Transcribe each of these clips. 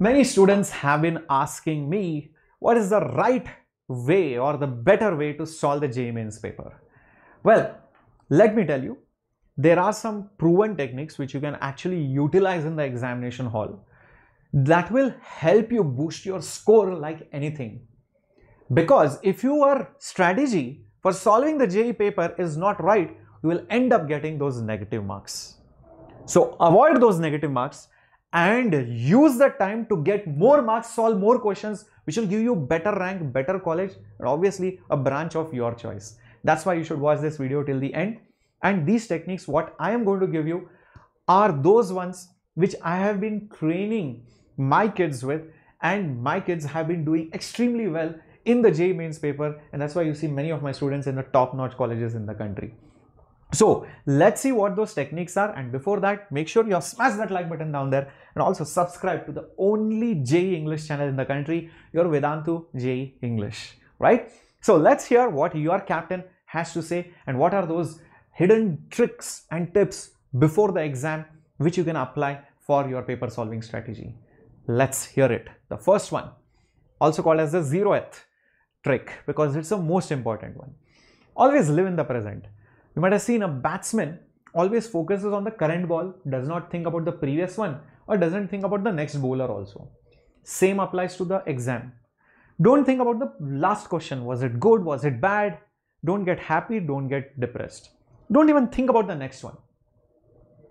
Many students have been asking me what is the right way or the better way to solve the JEE mains paper. Well, let me tell you, there are some proven techniques which you can actually utilize in the examination hall that will help you boost your score like anything. Because if your strategy for solving the JEE paper is not right, you will end up getting those negative marks. So avoid those negative marks and use the time to get more marks, solve more questions, which will give you better rank, better college, and obviously a branch of your choice. That's why you should watch this video till the end. And these techniques, what I am going to give you are those ones which I have been training my kids with and my kids have been doing extremely well in the JEE mains paper and that's why you see many of my students in the top notch colleges in the country. So let's see what those techniques are and before that make sure you smash that like button down there and also subscribe to the only JEE English channel in the country, your Vedantu JEE English, right? So let's hear what your captain has to say and what are those hidden tricks and tips before the exam which you can apply for your paper solving strategy. Let's hear it. The first one, also called as the zeroth trick because it's the most important one. Always live in the present. You might have seen a batsman always focuses on the current ball, does not think about the previous one or doesn't think about the next bowler also. Same applies to the exam. Don't think about the last question. Was it good? Was it bad? Don't get happy. Don't get depressed. Don't even think about the next one.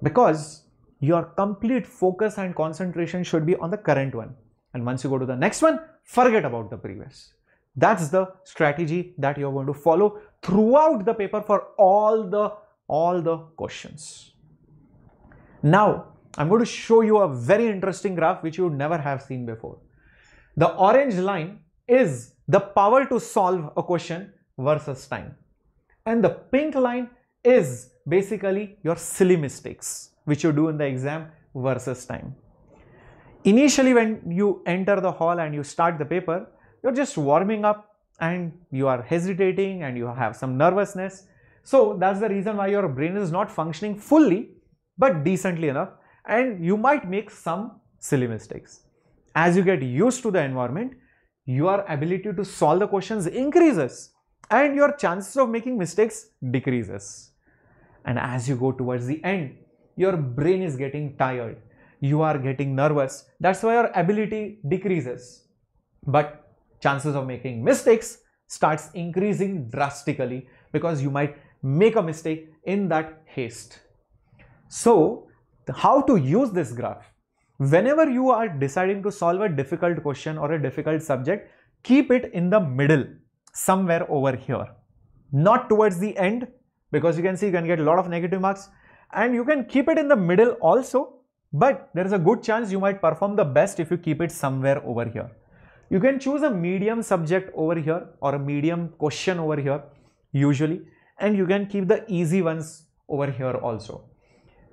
Because your complete focus and concentration should be on the current one. And once you go to the next one, forget about the previous. That's the strategy that you're going to follow throughout the paper for all the all the questions. Now, I'm going to show you a very interesting graph which you never have seen before. The orange line is the power to solve a question versus time. And the pink line is basically your silly mistakes which you do in the exam versus time. Initially when you enter the hall and you start the paper, you're just warming up and you are hesitating and you have some nervousness. So that's the reason why your brain is not functioning fully but decently enough and you might make some silly mistakes. As you get used to the environment, your ability to solve the questions increases and your chances of making mistakes decreases. And as you go towards the end, your brain is getting tired, you are getting nervous, that's why your ability decreases. But chances of making mistakes starts increasing drastically because you might make a mistake in that haste. So, how to use this graph? Whenever you are deciding to solve a difficult question or a difficult subject, keep it in the middle, somewhere over here. Not towards the end, because you can see you can get a lot of negative marks and you can keep it in the middle also, but there is a good chance you might perform the best if you keep it somewhere over here. You can choose a medium subject over here or a medium question over here usually and you can keep the easy ones over here also.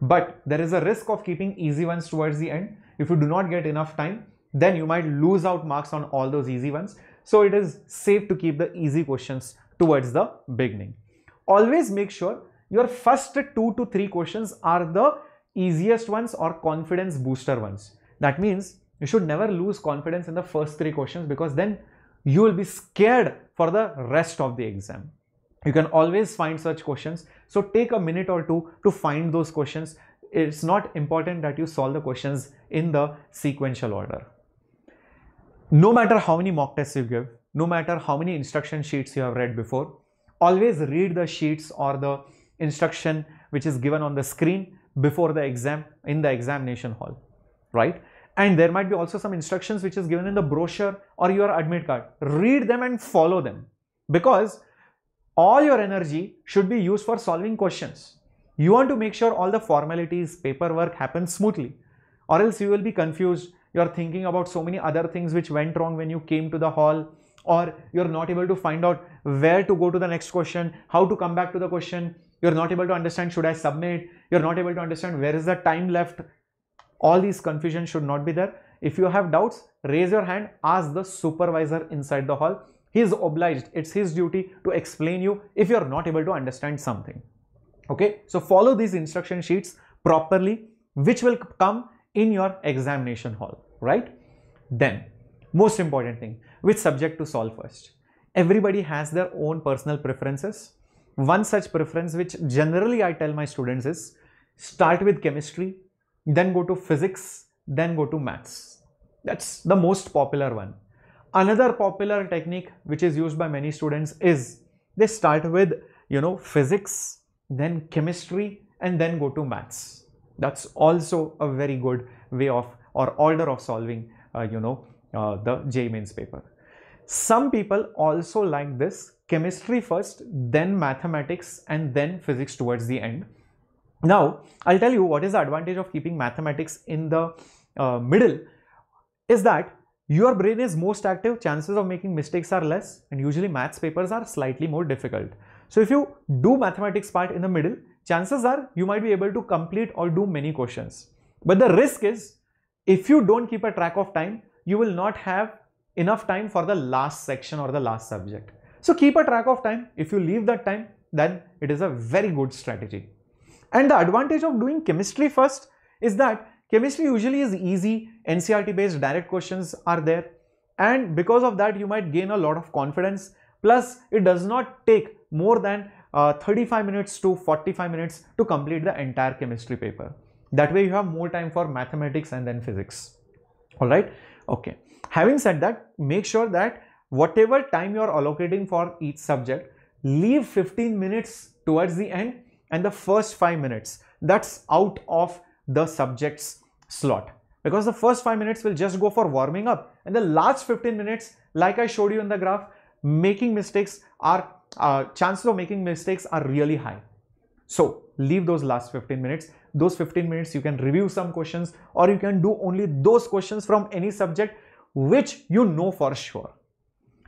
But there is a risk of keeping easy ones towards the end. If you do not get enough time, then you might lose out marks on all those easy ones. So it is safe to keep the easy questions towards the beginning. Always make sure your first two to three questions are the easiest ones or confidence booster ones. That means you should never lose confidence in the first three questions because then you will be scared for the rest of the exam. You can always find such questions. So take a minute or two to find those questions. It's not important that you solve the questions in the sequential order. No matter how many mock tests you give, no matter how many instruction sheets you have read before, always read the sheets or the instruction which is given on the screen before the exam in the examination hall, right? And there might be also some instructions which is given in the brochure or your admit card. Read them and follow them because all your energy should be used for solving questions. You want to make sure all the formalities, paperwork happens smoothly or else you will be confused. You're thinking about so many other things which went wrong when you came to the hall or you're not able to find out where to go to the next question, how to come back to the question. You're not able to understand should I submit, you're not able to understand where is the time left. All these confusion should not be there. If you have doubts, raise your hand, ask the supervisor inside the hall he is obliged it's his duty to explain you if you are not able to understand something okay so follow these instruction sheets properly which will come in your examination hall right Then, most important thing, which subject to solve first? Everybody has their own personal preferences. One such preference which generally I tell my students is start with chemistry, then go to physics, then go to maths. That's the most popular one. Another popular technique which is used by many students is they start with you know physics, then chemistry and then go to maths. That's also a very good way of or order of solving uh, you know uh, the JEE mains paper. Some people also like this chemistry first, then mathematics and then physics towards the end. Now, I'll tell you what is the advantage of keeping mathematics in the uh, middle is that your brain is most active, chances of making mistakes are less and usually maths papers are slightly more difficult. So if you do mathematics part in the middle, chances are you might be able to complete or do many questions. But the risk is if you don't keep a track of time, you will not have enough time for the last section or the last subject. So keep a track of time. If you leave that time, then it is a very good strategy. And the advantage of doing chemistry first is that chemistry usually is easy, NCERT based direct questions are there. And because of that, you might gain a lot of confidence. Plus, it does not take more than uh, 35 minutes to 45 minutes to complete the entire chemistry paper. That way you have more time for mathematics and then physics. Alright, okay. Having said that, make sure that whatever time you are allocating for each subject, leave 15 minutes towards the end and the first 5 minutes that's out of the subject's slot. Because the first 5 minutes will just go for warming up. And the last 15 minutes like I showed you in the graph making mistakes are uh, chances of making mistakes are really high. So leave those last 15 minutes. Those 15 minutes you can review some questions or you can do only those questions from any subject which you know for sure.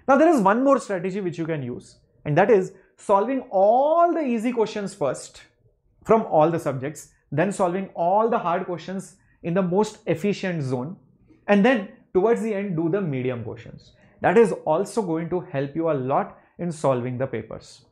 Now there is one more strategy which you can use. And that is solving all the easy questions first from all the subjects then solving all the hard questions in the most efficient zone and then towards the end do the medium questions. That is also going to help you a lot in solving the papers.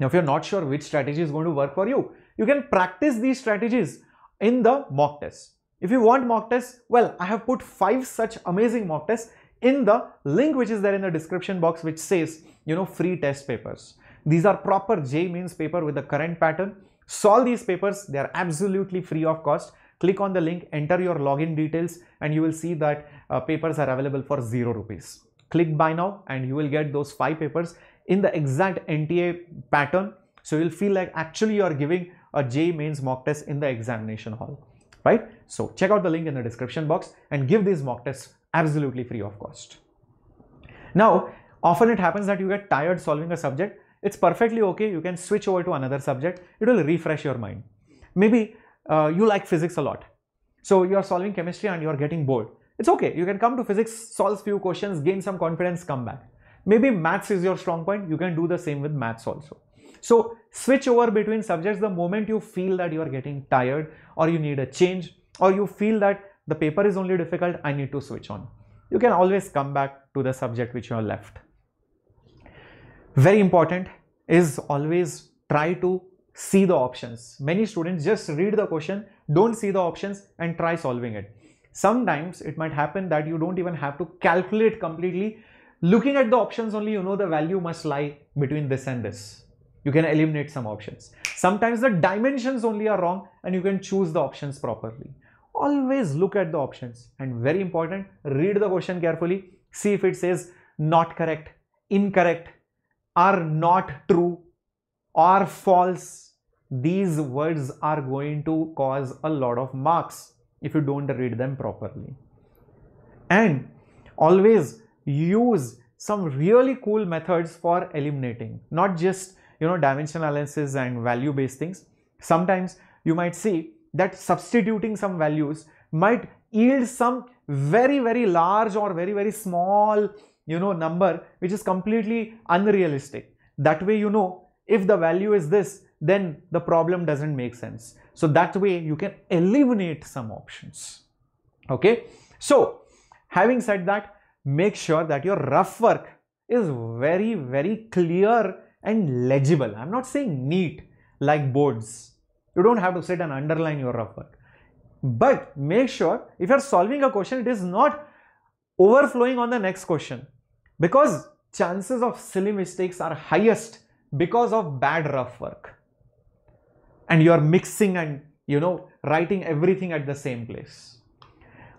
Now if you're not sure which strategy is going to work for you you can practice these strategies in the mock test. If you want mock tests well i have put five such amazing mock tests in the link which is there in the description box which says you know free test papers these are proper JEE mains paper with the current pattern. Solve these papers. They are absolutely free of cost. Click on the link enter your login details and you will see that uh, papers are available for zero rupees. Click buy now and you will get those five papers in the exact NTA pattern. So you'll feel like actually you are giving a JEE mains mock test in the examination hall right? So check out the link in the description box and give these mock tests absolutely free of cost. Now, often it happens that you get tired solving a subject. It's perfectly okay. You can switch over to another subject. It will refresh your mind. Maybe uh, you like physics a lot. So you are solving chemistry and you are getting bored. It's okay. You can come to physics, solve few questions, gain some confidence, come back. Maybe maths is your strong point. You can do the same with maths also. So switch over between subjects the moment you feel that you are getting tired or you need a change or you feel that the paper is only difficult, I need to switch on. You can always come back to the subject which you are left. Very important is always try to see the options. Many students just read the question, don't see the options and try solving it. Sometimes it might happen that you don't even have to calculate completely. Looking at the options only, you know the value must lie between this and this. You can eliminate some options. Sometimes the dimensions only are wrong and you can choose the options properly always look at the options and very important read the question carefully see if it says not correct incorrect are not true or false these words are going to cause a lot of marks if you don't read them properly. And always use some really cool methods for eliminating not just you know dimensional analysis and value based things. Sometimes you might see that substituting some values might yield some very very large or very very small you know number which is completely unrealistic. That way you know if the value is this then the problem doesn't make sense. So that way you can eliminate some options. Okay? So having said that make sure that your rough work is very very clear and legible. I'm not saying neat like boards. You don't have to sit and underline your rough work. But make sure if you're solving a question, it is not overflowing on the next question because chances of silly mistakes are highest because of bad rough work. And you are mixing and you know writing everything at the same place.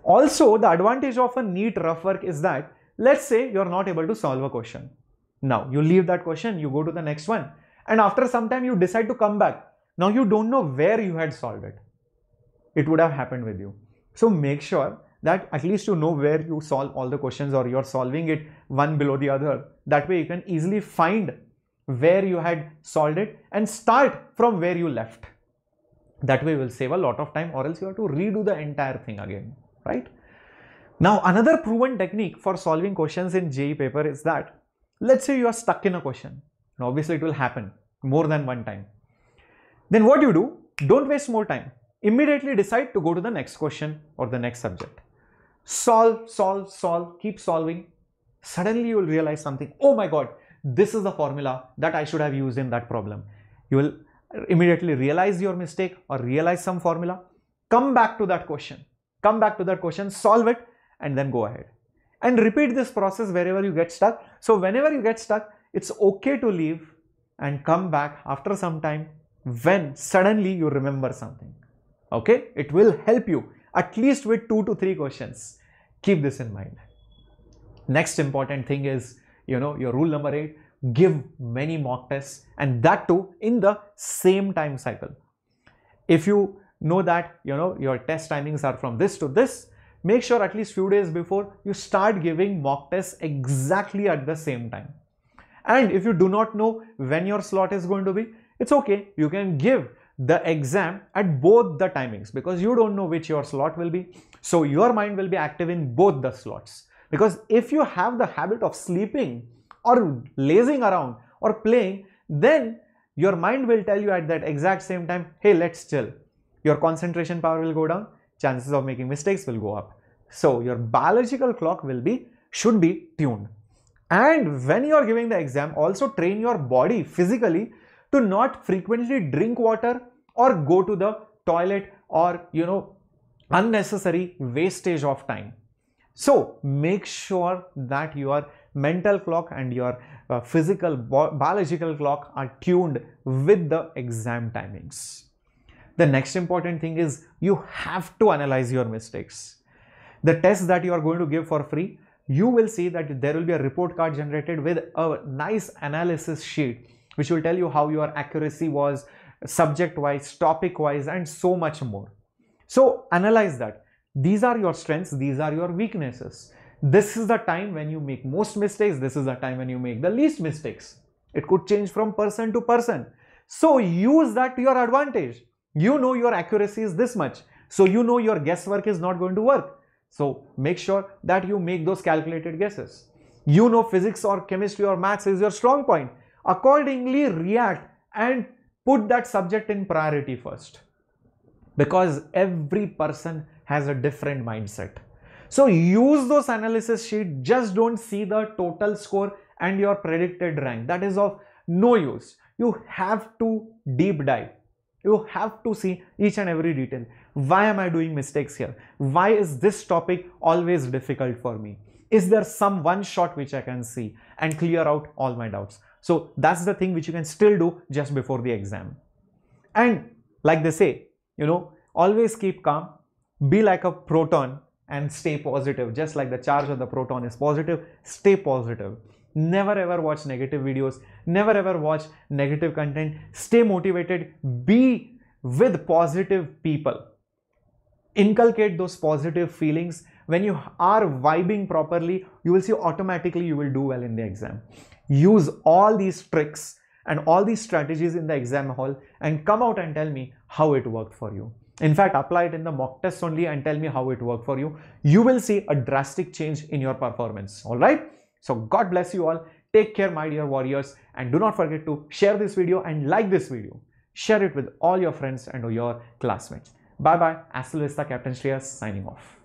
Also the advantage of a neat rough work is that let's say you're not able to solve a question. Now you leave that question you go to the next one. And after some time you decide to come back. Now you don't know where you had solved it. It would have happened with you. So make sure that at least you know where you solve all the questions or you're solving it one below the other. That way you can easily find where you had solved it and start from where you left. That way will save a lot of time or else you have to redo the entire thing again, right? Now another proven technique for solving questions in JEE paper is that let's say you are stuck in a question. Now obviously it will happen more than one time. Then what you do, don't waste more time. Immediately decide to go to the next question or the next subject solve, solve, solve, keep solving. Suddenly you will realize something. Oh my God, this is the formula that I should have used in that problem. You will immediately realize your mistake or realize some formula. Come back to that question. Come back to that question, solve it and then go ahead. And repeat this process wherever you get stuck. So whenever you get stuck, it's okay to leave and come back after some time when suddenly you remember something. Okay, it will help you at least with two to three questions. Keep this in mind. Next important thing is, you know, your rule number eight, give many mock tests and that too in the same time cycle. If you know that, you know, your test timings are from this to this, make sure at least few days before you start giving mock tests exactly at the same time. And if you do not know when your slot is going to be, it's okay. You can give the exam at both the timings because you don't know which your slot will be. So your mind will be active in both the slots. Because if you have the habit of sleeping or lazing around or playing, then your mind will tell you at that exact same time, hey, let's chill. Your concentration power will go down, chances of making mistakes will go up. So your biological clock will be, should be tuned. And when you are giving the exam, also train your body physically to not frequently drink water or go to the toilet or you know unnecessary wastage of time. So make sure that your mental clock and your uh, physical biological clock are tuned with the exam timings. The next important thing is you have to analyze your mistakes. The test that you are going to give for free you will see that there will be a report card generated with a nice analysis sheet which will tell you how your accuracy was subject wise, topic wise, and so much more. So analyze that. These are your strengths, these are your weaknesses. This is the time when you make most mistakes, this is the time when you make the least mistakes. It could change from person to person. So use that to your advantage. You know your accuracy is this much. So you know your guesswork is not going to work. So make sure that you make those calculated guesses. You know physics or chemistry or maths is your strong point. Accordingly react and put that subject in priority first because every person has a different mindset. So use those analysis sheet, just don't see the total score and your predicted rank. That is of no use. You have to deep dive. You have to see each and every detail. Why am I doing mistakes here? Why is this topic always difficult for me? Is there some one shot which I can see and clear out all my doubts? So that's the thing which you can still do just before the exam. And like they say, you know, always keep calm, be like a proton and stay positive. Just like the charge of the proton is positive, stay positive. Never ever watch negative videos, never ever watch negative content. Stay motivated, be with positive people. Inculcate those positive feelings. When you are vibing properly, you will see automatically you will do well in the exam use all these tricks and all these strategies in the exam hall and come out and tell me how it worked for you. In fact, apply it in the mock test only and tell me how it worked for you. You will see a drastic change in your performance. All right. So God bless you all. Take care, my dear warriors. And do not forget to share this video and like this video. Share it with all your friends and your classmates. Bye bye. Hasta Captain Shreyas signing off.